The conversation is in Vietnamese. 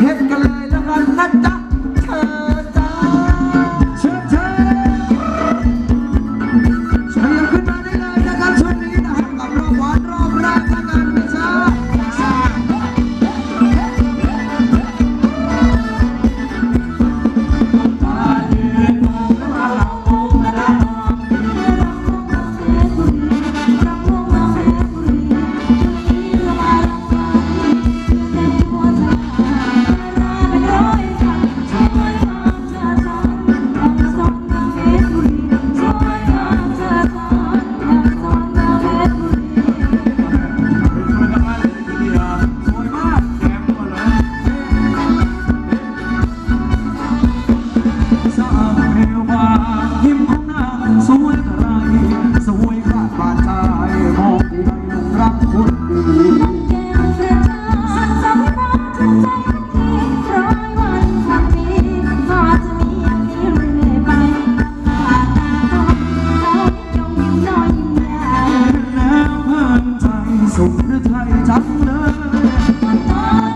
เฮ็ดกันเลยแล้วกันนะจ๊ะ trắng lớn